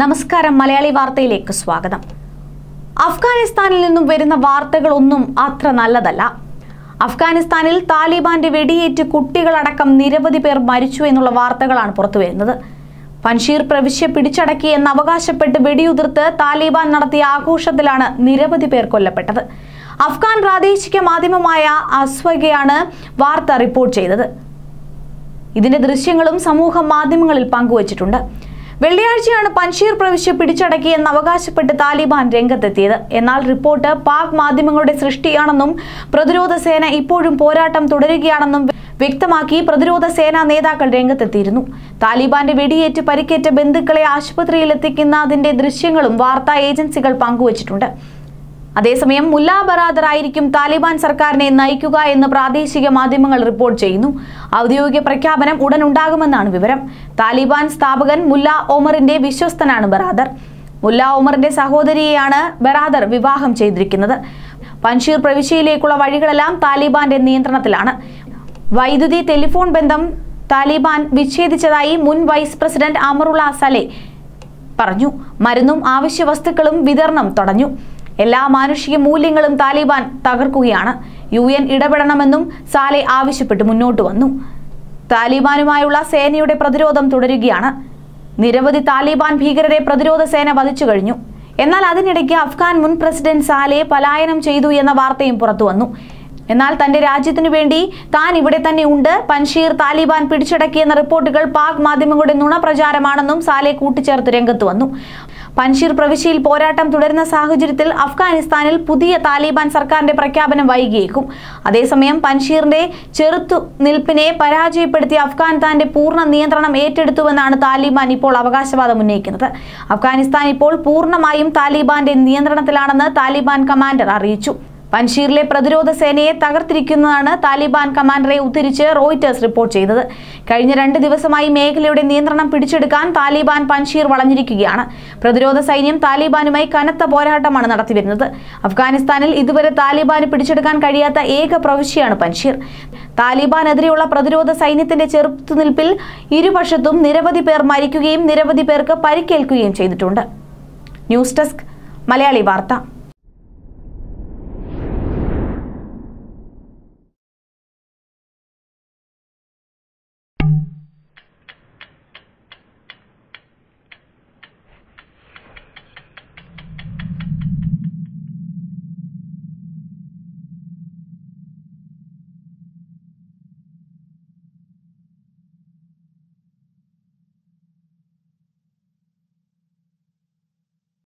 നമസ്കാരം മലയാളി വാർത്തയിലേക്ക് സ്വാഗതം. അഫ്ഗാനിസ്ഥാനിൽ നിന്നും വരുന്ന വാർത്തകളൊന്നും അത്ര നല്ലതല്ല. അഫ്ഗാനിസ്ഥാനിൽ താലിബാന്റെ വെടിയേറ്റ് കുട്ടികളടക്കം നിരവധി പേർ മരിച്ചു എന്നുള്ള വാർത്തകളാണ് പുറത്തുവരുന്നത് പൻഷീർ പ്രവിശ്യ പിടിച്ചടക്കി എന്ന് അവകാശപ്പെട്ട് വെടിയുതിർത്ത് താലിബാൻ നടത്തിയ ആഘോഷത്തിലാണ് നിരവധി പേർ കൊല്ലപ്പെട്ടത്. അഫ്ഗാൻ പ്രാദേശിക മാധ്യമമായ അസ്വഗയാണ് വാർത്ത റിപ്പോർട്ട് ചെയ്തത്. ഇതിന്റെ ദൃശ്യങ്ങളും സമൂഹ മാധ്യമങ്ങളിൽ പങ്കുവച്ചിട്ടുണ്ട്. വെള്ളിയാഴ്ചയാണ് പൻഷീർ പ്രവിശ്യ പിടിച്ചടക്കിയെന്ന് അവകാശപ്പെട്ട് താലിബാൻ രംഗത്തെത്തിയത്. എന്നാൽ റിപ്പോർട്ട് പാക് മാധ്യമങ്ങളുടെ സൃഷ്ടിയാണെന്നും പ്രതിരോധ സേന ഇപ്പോഴും പോരാട്ടം തുടരുകയാണെന്നും വ്യക്തമാക്കി പ്രതിരോധ സേനാ നേതാക്കൾ രംഗത്തെത്തിയിരുന്നു. താലിബാന്റെ വെടിയേറ്റ് പരിക്കേറ്റ ബന്ധുക്കളെ ആശുപത്രിയിൽ എത്തിക്കുന്നതിന്റെ ദൃശ്യങ്ങളും വാർത്താ ഏജൻസികൾ പങ്കുവച്ചിട്ടുണ്ട്. അതേസമയം മുല്ല ബറാദർ ആയിരിക്കും താലിബാൻ സർക്കാരിനെ നയിക്കുക എന്ന് പ്രാദേശിക മാധ്യമങ്ങൾ റിപ്പോർട്ട് ചെയ്യുന്നു. ഔദ്യോഗിക പ്രഖ്യാപനം ഉടൻ ഉണ്ടാകുമെന്നാണ് വിവരം. താലിബാൻ സ്ഥാപകൻ മുല്ല ഓമറിന്റെ വിശ്വസ്തനാണ് ബറാദർ. മുല്ല ഓമറിന്റെ സഹോദരിയെയാണ് ബറാദർ വിവാഹം ചെയ്തിരിക്കുന്നത്. പൻഷീർ പ്രവിശ്യയിലേക്കുള്ള വഴികളെല്ലാം താലിബാന്റെ നിയന്ത്രണത്തിലാണ്. വൈദ്യുതി ടെലിഫോൺ ബന്ധം താലിബാൻ വിച്ഛേദിച്ചതായി മുൻ വൈസ് പ്രസിഡന്റ് അമറുള്ള സലെ പറഞ്ഞു. മരുന്നും ആവശ്യ വസ്തുക്കളും വിതരണം തടഞ്ഞു. എല്ലാ മാനുഷിക മൂല്യങ്ങളും താലിബാൻ തകർക്കുകയാണ്. യു എൻ ഇടപെടണമെന്നും സാലെ ആവശ്യപ്പെട്ട് മുന്നോട്ട് വന്നു. താലിബാനുമായുള്ള സേനയുടെ പ്രതിരോധം തുടരുകയാണ്. നിരവധി താലിബാൻ ഭീകരരെ പ്രതിരോധ സേന വധിച്ചു കഴിഞ്ഞു. എന്നാൽ അതിനിടയ്ക്ക് അഫ്ഗാൻ മുൻ പ്രസിഡന്റ് സാലെ പലായനം ചെയ്തു എന്ന വാർത്തയും പുറത്തുവന്നു എന്നാൽ തന്റെ രാജ്യത്തിനു വേണ്ടി താൻ ഇവിടെ തന്നെ ഉണ്ട്. പൻഷീർ താലിബാൻ പിടിച്ചടക്കിയെന്ന റിപ്പോർട്ടുകൾ പാക് മാധ്യമങ്ങളുടെ നുണപ്രചാരമാണെന്നും സാലെ കൂട്ടിച്ചേർത്ത് രംഗത്ത് വന്നു. പൻഷീർ പ്രവിശ്യയിൽ പോരാട്ടം തുടരുന്ന സാഹചര്യത്തിൽ അഫ്ഗാനിസ്ഥാനിൽ പുതിയ താലിബാൻ സർക്കാരിന്റെ പ്രഖ്യാപനം വൈകിയേക്കും. അതേസമയം പൻഷീറിന്റെ ചെറുത്തു നിൽപ്പിനെ പരാജയപ്പെടുത്തി അഫ്ഗാൻ താന്റെ പൂർണ നിയന്ത്രണം ഏറ്റെടുത്തുവെന്നാണ് താലിബാൻ ഇപ്പോൾ അവകാശവാദം ഉന്നയിക്കുന്നത്. അഫ്ഗാനിസ്ഥാൻ ഇപ്പോൾ പൂർണമായും താലിബാന്റെ നിയന്ത്രണത്തിലാണെന്ന് താലിബാൻ കമാൻഡർ അറിയിച്ചു. പൻഷീറിലെ പ്രതിരോധ സേനയെ തകർത്തിരിക്കുന്നതാണ് താലിബാൻ കമാൻഡറെ ഉദ്ധരിച്ച് റോയിറ്റേഴ്സ് റിപ്പോർട്ട് ചെയ്തത്. കഴിഞ്ഞ രണ്ട് ദിവസമായി മേഖലയുടെ നിയന്ത്രണം പിടിച്ചെടുക്കാൻ താലിബാൻ പൻഷീർ വളഞ്ഞിരിക്കുകയാണ്. പ്രതിരോധ സൈന്യം താലിബാനുമായി കനത്ത പോരാട്ടമാണ് നടത്തിവരുന്നത്. അഫ്ഗാനിസ്ഥാനിൽ ഇതുവരെ താലിബാന് പിടിച്ചെടുക്കാൻ കഴിയാത്ത ഏക പ്രവിശ്യയാണ് പൻഷീർ. താലിബാനെതിരെയുള്ള പ്രതിരോധ സൈന്യത്തിന്റെ ചെറുത്തുനിൽപ്പിൽ ഇരുപക്ഷത്തും നിരവധി പേർ മരിക്കുകയും നിരവധി പേർക്ക് പരിക്കേൽക്കുകയും ചെയ്തിട്ടുണ്ട്. ന്യൂസ് ഡെസ്ക് മലയാളി വാർത്ത.